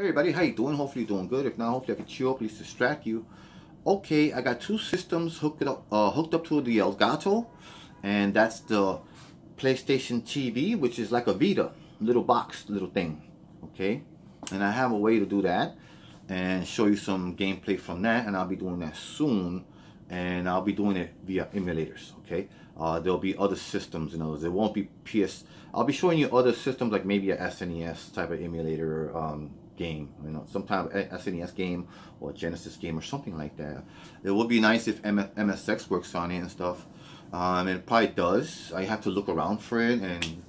Hey everybody, how you doing? Hopefully you're doing good. If not, hopefully I can cheer up, at least distract you. Okay, I got two systems hooked up, uh, hooked up to the Elgato, and that's the PlayStation TV, which is like a Vita, little box, little thing. Okay, and I have a way to do that and show you some gameplay from that, and I'll be doing that soon, and I'll be doing it via emulators. Okay, uh, there'll be other systems, you know, there won't be PS. I'll be showing you other systems like maybe a SNES type of emulator. Um, game, you know, some type of SNES game or Genesis game or something like that. It would be nice if MSX works on it and stuff. Um, it probably does. I have to look around for it and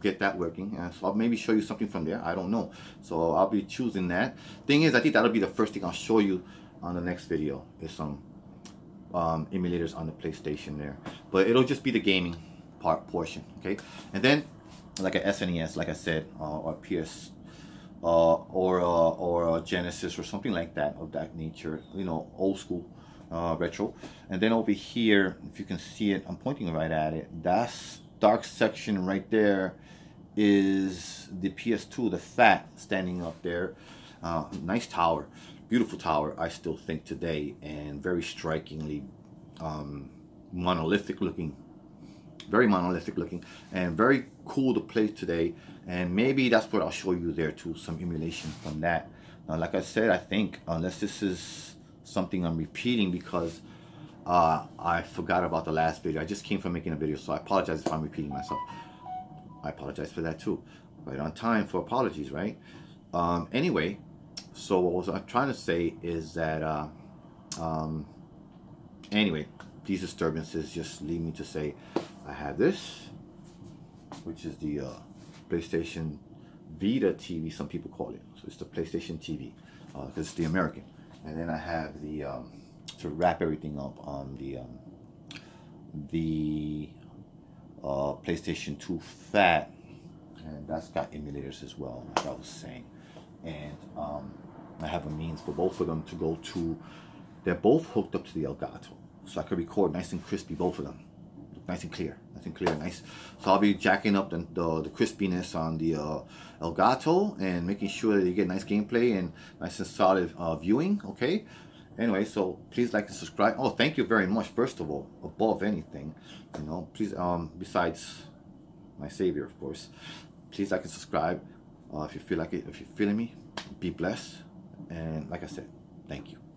get that working. Uh, so I'll maybe show you something from there. I don't know. So I'll be choosing that. Thing is, I think that'll be the first thing I'll show you on the next video is some um, emulators on the PlayStation there. But it'll just be the gaming part portion, okay? And then like a SNES, like I said, uh, or PS uh, or uh, or a Genesis or something like that of that nature. You know, old school uh, retro. And then over here, if you can see it, I'm pointing right at it. That dark section right there is the PS2, the fat standing up there. Uh, nice tower, beautiful tower. I still think today, and very strikingly um, monolithic looking very monolithic looking and very cool to play today. And maybe that's what I'll show you there too some emulation from that. Now like I said I think unless this is something I'm repeating because uh, I forgot about the last video. I just came from making a video so I apologize if I'm repeating myself. I apologize for that too. Right on time for apologies right? Um, anyway so what I'm trying to say is that uh, um, anyway these disturbances just lead me to say I have this, which is the uh, PlayStation Vita TV, some people call it. So it's the PlayStation TV, because uh, it's the American. And then I have the, um, to wrap everything up on the, um, the uh, PlayStation 2 Fat, and that's got emulators as well, like I was saying. And um, I have a means for both of them to go to, they're both hooked up to the Elgato. So I could record nice and crispy, both of them nice and clear, nice and clear, nice. So I'll be jacking up the, the, the crispiness on the uh, Elgato and making sure that you get nice gameplay and nice and solid uh, viewing, okay? Anyway, so please like and subscribe. Oh, thank you very much, first of all, above anything, you know, please, um, besides my savior, of course, please like and subscribe uh, if you feel like it, if you're feeling me, be blessed, and like I said, thank you.